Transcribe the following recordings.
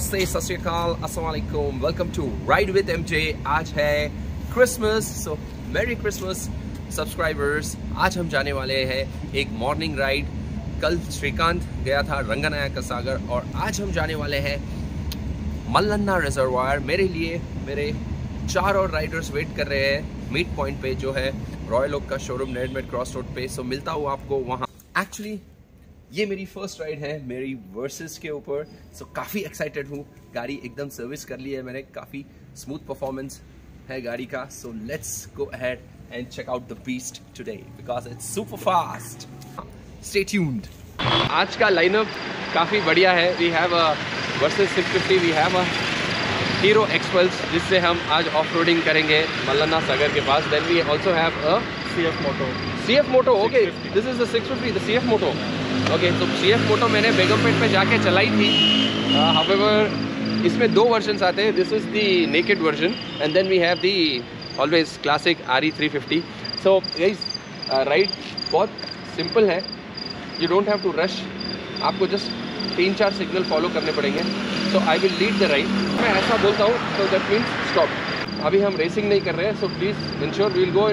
नमस्ते, सत अस्सलाम welcome. To ride with MJ आज है क्रिसमस सो मेरी क्रिसमस सब्सक्राइबर्स आज हम जाने वाले हैं एक मॉर्निंग राइड कल श्रीकांत गया था रंगनाया का सागर और आज हम जाने वाले हैं मल्लन्ना रिजर्वायर मेरे लिए, मेरे चार और राइडर्स वेट कर रहे हैं। मीट पॉइंट पे जो है रॉयल ओक का शोरूम नेडमेड क्रॉस रोड पे। सो मिलता हूँ आपको वहाँ। एक्चुअली ये मेरी फ़र्स्ट राइड है मेरी वर्सेस के ऊपर। सो so, काफ़ी एक्साइटेड हूँ। गाड़ी एकदम सर्विस कर ली है मैंने। काफ़ी स्मूथ परफॉर्मेंस है गाड़ी का। So let's go ahead and check out the beast today because it's super fast stay tuned आज का लाइनअप काफ़ी बढ़िया है। We have a Versys 650 we have a Hero Xpulse जिससे हम आज ऑफ़ रोडिंग करेंगे मल्लना सागर के पास। Then we also have a C F Moto C F Moto okay this is the 650 the C F Moto okay तो C F मोटो मैंने बेगमपेट पे जाके चलाई थी। हावेवर इसमें दो वर्जन आते हैं। This is the naked version and then we have the always classic R E three fifty so ride बहुत सिंपल है। You don't have to rush आपको जस्ट तीन चार सिग्नल फॉलो करने पड़ेंगे। So I will lead the ride मैं ऐसा बोलता हूँ तो दैट मीन्स स्टॉप अभी हम रेसिंग नहीं कर रहे हैं so please ensure will go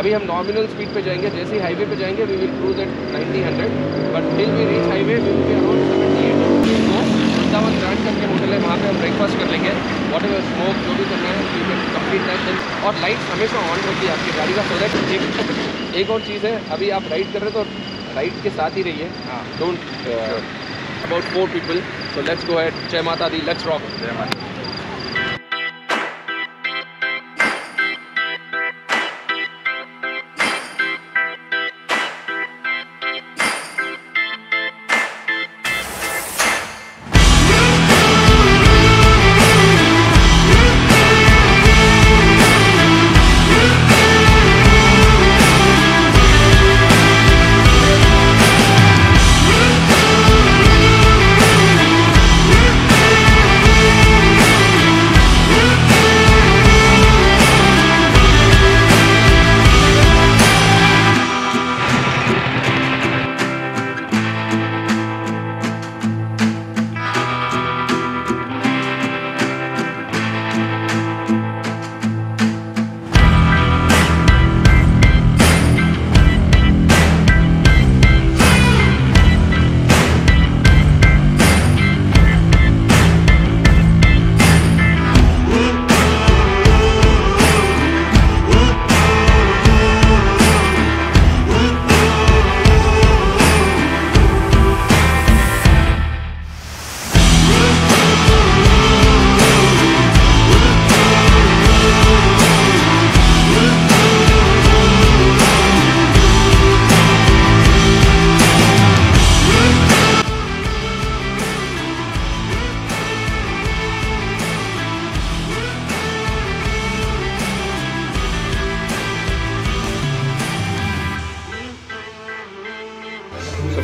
अभी हम नॉमिनल स्पीड पे जाएँगे जैसे ही हाईवे पे जाएँगे we will cruise at 90 hundred but till we reach highway we will be around seventy eight तो वृंदावन ग्रांड करके होटल है वहाँ पे हम ब्रेकफास्ट कर लेंगे. वॉट एवर स्मोक जो भी करना है यू कैन कंप्लीट दैट और लाइट हमेशा ऑन रहती है आपकी गाड़ी का सो दैट एक एक और चीज़ है अभी आप राइड कर रहे हो तो राइड के साथ ही रहिए. Don't about four people so let's go at Jai Mata Di let's rock जय माता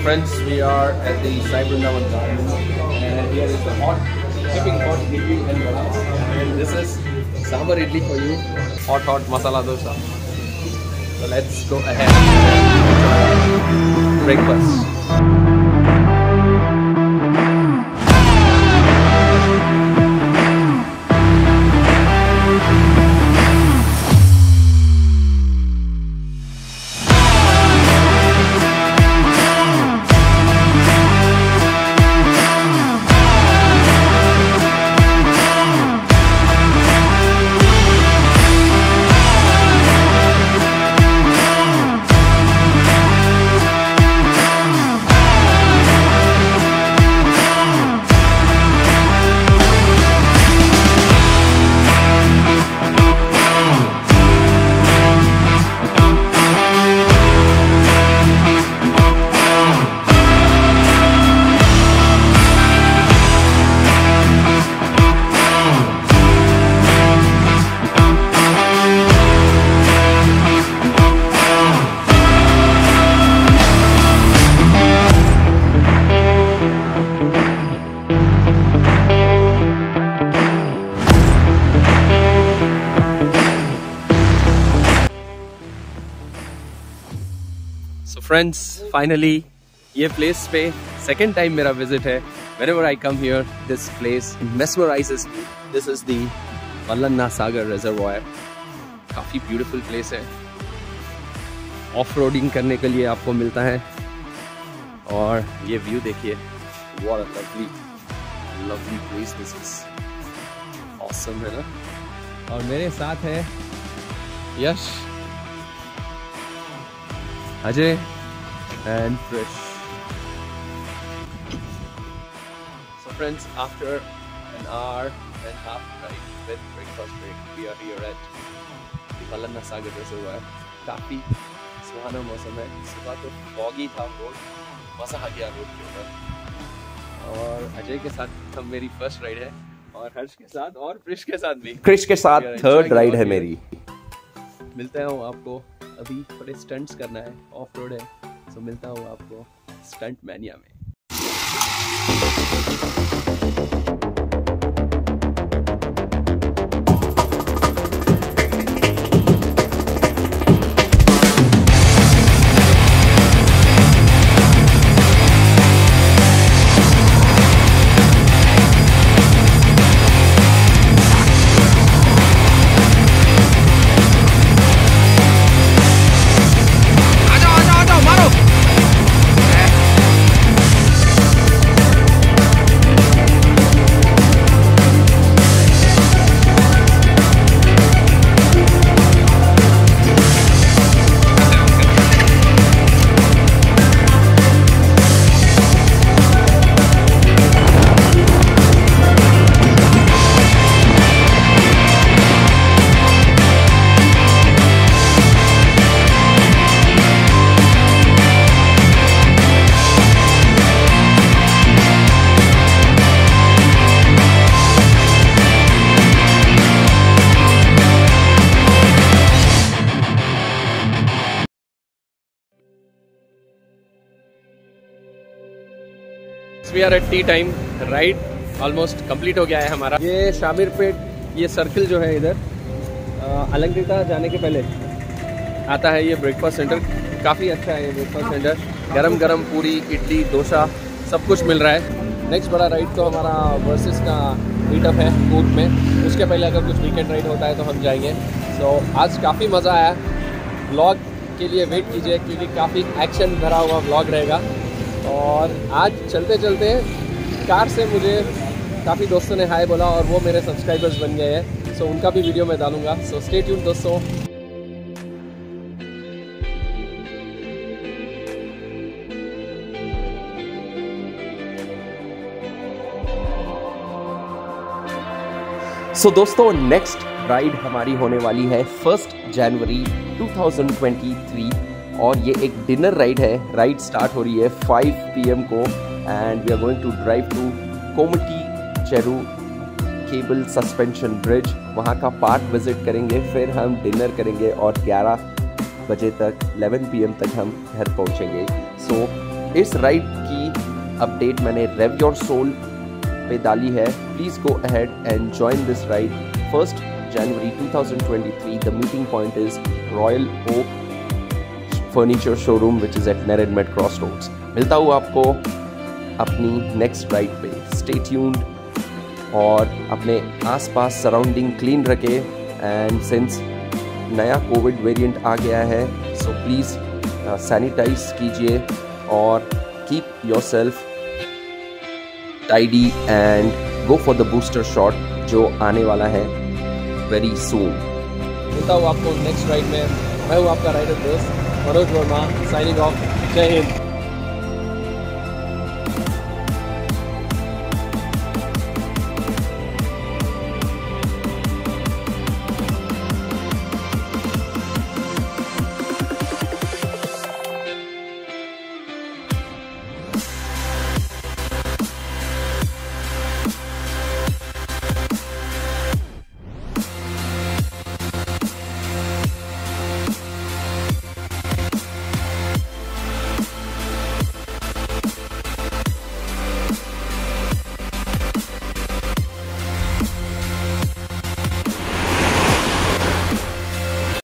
friends, we are at the Sai Vrindavan Garden and here is the hot, sipping hot idli and vada. And this is sambar idli for you, hot hot masala dosa. So let's go ahead breakfast. Friends finally ये place पे second time मेरा visit है. Where ever I come here this place mesmerize this is the Mallanna Sagar reservoir काफ़ी beautiful place है. Off roading करने के लिए आपको मिलता है. और ये व्यू देखिए. What lovely lovely place this is awesome है ना? और मेरे साथ है Yash. Ajay. And fresh friends, after an hour and a half ride with breakfast break, we are here at the Malanna Sagar Reservoir. काफ़ी सुहाना मौसम है सुबह तो फॉगी था रोड मज़ा आ गया रोड के ऊपर. और अजय के साथ हम मेरी फ़र्स्ट राइड है और हर्ष के साथ और क्रिश के साथ भी. क्रिश के साथ थर्ड राइड है मेरी. मिलता हूँ आपको. अभी थोड़े स्टंट्स करना है ऑफ़ रोड है. सो मिलता हूँ आपको स्टंट मैनिया में। We are at tea time ride almost complete हो गया है हमारा। ये शामिर पेट ये सर्किल जो है इधर अलंकृता जाने के पहले आता है ये ब्रेकफास्ट सेंटर काफ़ी अच्छा है ये ब्रेकफास्ट सेंटर गरम गरम पूरी इडली डोसा सब कुछ मिल रहा है। नेक्स्ट बड़ा राइड तो हमारा वर्सेस का मीटअप है कूट में। उसके पहले अगर कुछ वीकेंड राइड होता है तो हम जाएँगे। सो so, आज काफ़ी मज़ा आया। ब्लॉग के लिए वेट कीजिए क्योंकि काफ़ी एक्शन भरा हुआ ब्लॉग रहेगा। और आज चलते चलते कार से मुझे काफ़ी दोस्तों ने हाय बोला और वो मेरे सब्सक्राइबर्स बन गए हैं। सो उनका भी वीडियो मैं डालूँगा। सो स्टे ट्यून दोस्तों। सो so, दोस्तों नेक्स्ट राइड हमारी होने वाली है फ़र्स्ट जनवरी 2023 और ये एक डिनर राइड है। राइड स्टार्ट हो रही है 5 पीएम को and we are going to drive to Komati Cheru cable suspension bridge वहाँ का पार्क विज़िट करेंगे फिर हम डिनर करेंगे और 11 बजे तक 11 पीएम तक हम घर पहुँचेंगे। सो so, इस राइड की अपडेट मैंने रेव योर सोल पे डाली है। Please go ahead and join this ride first January 2023 the meeting point is Royal Oak furniture showroom which is at Neredmet cross roads मिलता हूँ आपको अपनी नेक्स्ट राइड पे. स्टे ट्यून्ड और अपने आसपास सराउंडिंग क्लीन रखे. एंड सिंस नया कोविड वेरिएंट आ गया है सो प्लीज़ सैनिटाइज कीजिए और keep your self tidy and go for the booster shot जो आने वाला है वेरी सून मिलता हूँ आपको नेक्स्ट राइड में. मैं हूँ आपका राइडर दोस्त मनोज वर्मा साइनिंग ऑफ़ जय हिंद